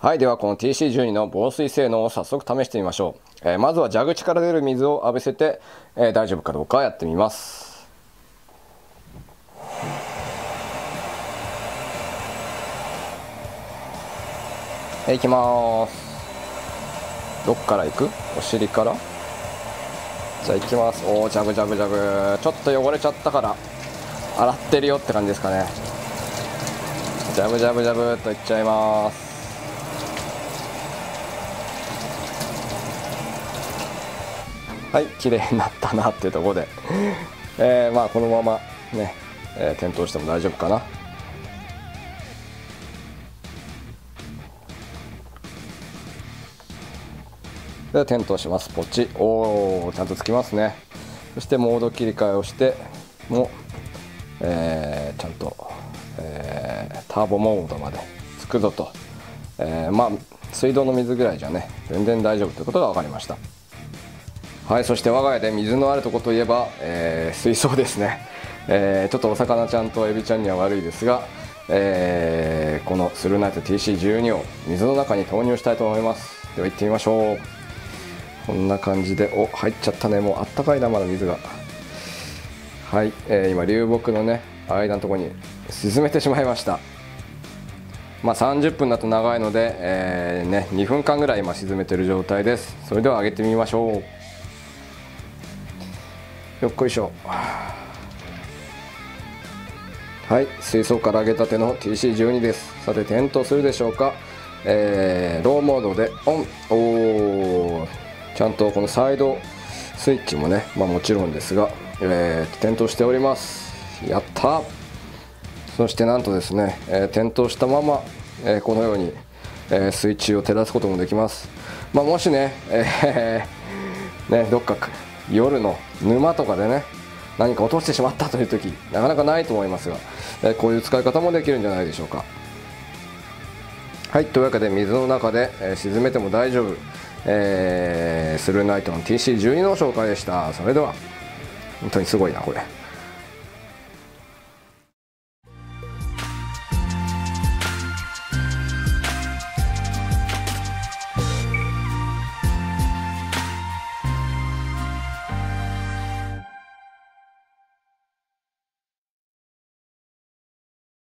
はいではこの TC12 の防水性能を早速試してみましょう、えー、まずは蛇口から出る水を浴びせて、えー、大丈夫かどうかやってみます。いきます。どっから行く？お尻から？じゃあ行きます。おおジャブジャブジャブ。ちょっと汚れちゃったから洗ってるよって感じですかね。ジャブジャブジャブといっちゃいます。はい綺麗になったなっていうところで、えー、まあこのままね、えー、点灯しても大丈夫かな。で点灯します。ポチ。おおちゃんとつきますね。そしてモード切り替えをしても、えー、ちゃんと、えー、ターボモードまでつくぞと、えー、まあ水道の水ぐらいじゃね全然大丈夫ということが分かりました。はいそして我が家で水のあるとこといえば、えー、水槽ですね、えー、ちょっとお魚ちゃんとエビちゃんには悪いですが、えー、このスルーナイト TC12 を水の中に投入したいと思います。では行ってみましょう。こんな感じでお入っちゃったね。もうあったかいなまだ水が。はい、えー、今流木のね間のところに沈めてしまいました。まあ、30分だと長いので、えーね、2分間ぐらい今沈めてる状態です。それでは上げてみましょう。よっこいしょ。はい水槽から揚げたての TC12 です。さて点灯するでしょうか。えー、ローモードでオン。おーちゃんとこのサイドスイッチもね、まあ、もちろんですが、えー、点灯しております。やったそしてなんとですね、えー、点灯したまま、えー、このように、えー、スイッチを照らすこともできます、まあ、もしね,、えー、ねどっか夜の沼とかでね何か落としてしまったという時なかなかないと思いますが、えこういう使い方もできるんじゃないでしょうか。はいというわけで水の中で、え沈めても大丈夫、えー、スルーナイトの TC12 の紹介でした。それでは本当にすごいなこれ。